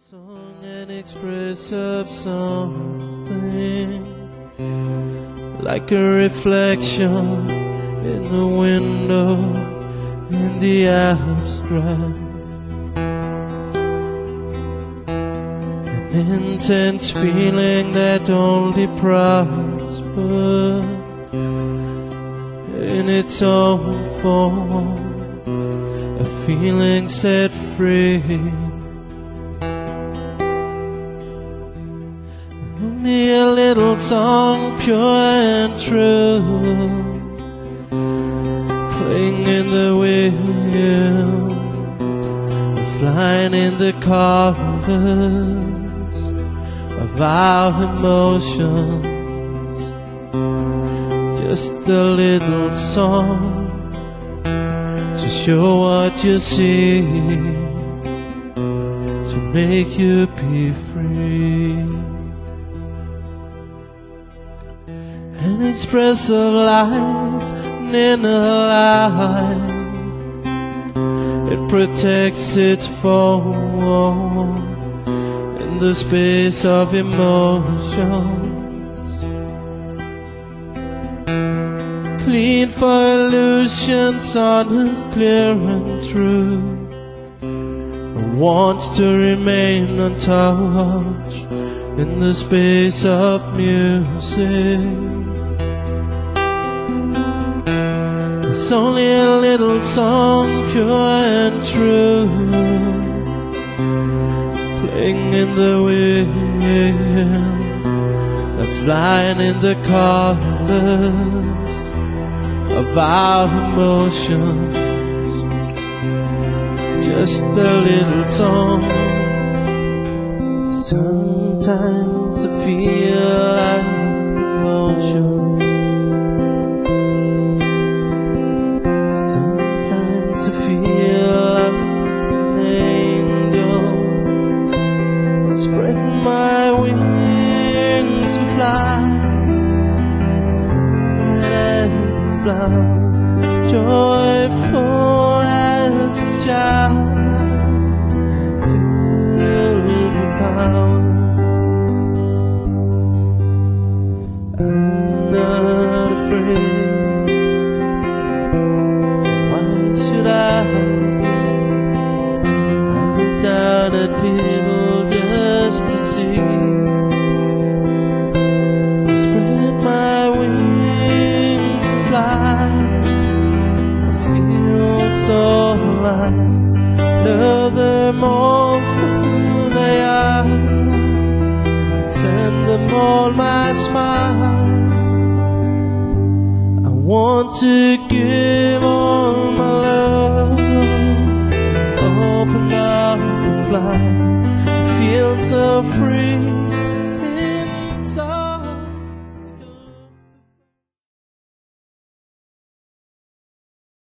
song and express of something like a reflection in the window in the abstract. An intense feeling that only prospers in its own form, a feeling set free. Me a little song pure and true. Playing in the wind Flying in the colors Of our emotions. Just a little song To show what you see To make you be free an express of life in a life. It protects its form in the space of emotions. Clean for illusions, honest, clear and true. Wants to remain untouched in the space of music. It's only a little song, pure and true, playing in the wind, flying in the colors of our emotions. Just a little song. Sometimes I feel like emotion. Sometimes As joyful as a child. Filled with power. I'm wings. I feel so alive. Love them all for who they are. Send them all my smile. I want to give all my love. Open up and fly. Feel so free.